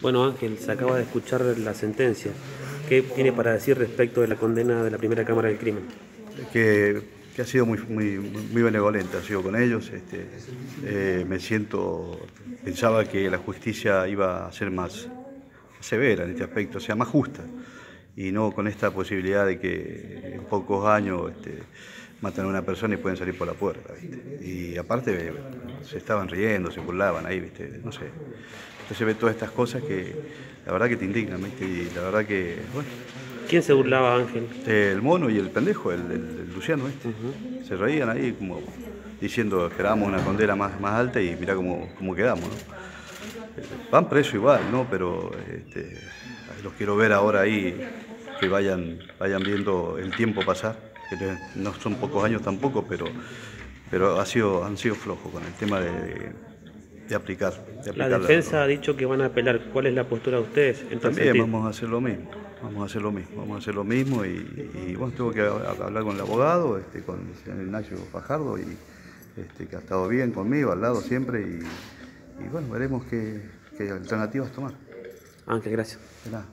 Bueno, Ángel, se acaba de escuchar la sentencia. ¿Qué tiene para decir respecto de la condena de la primera Cámara del Crimen? Que, ha sido muy, muy, benevolente, ha sido con ellos. Este, eh, me siento, pensaba que la justicia iba a ser más severa en este aspecto, o sea, más justa, y no con esta posibilidad de que en pocos años este, matan a una persona y pueden salir por la puerta. ¿viste? Y aparte se estaban riendo, se burlaban ahí, ¿viste? no sé. Entonces ve todas estas cosas que la verdad que te indignan, ¿viste? y la verdad que, bueno, ¿Quién se burlaba, Ángel? el mono y el pendejo, el, el- el Luciano, ¿viste? se reían ahí como diciendo esperábamos una condena más, más alta y mirá cómo, cómo quedamos. ¿no? Eh, Van presos igual, ¿no? pero este, los quiero ver ahora ahí, que vayan, vayan viendo el tiempo pasar, que no son pocos años tampoco, pero, pero ha sido, han sido flojos con el tema de, de aplicar. de La defensa ha dicho que van a apelar. ¿Cuál es la postura de ustedes? en también sentido? vamos a hacer lo mismo, vamos a hacer lo mismo, vamos a hacer lo mismo y, y, bueno, tengo que hab- hablar con el abogado, este, con el señor Ignacio Fajardo, y, este, que ha estado bien conmigo, al lado siempre, y, y bueno, veremos qué, qué alternativas tomar. Ángel, gracias. De nada.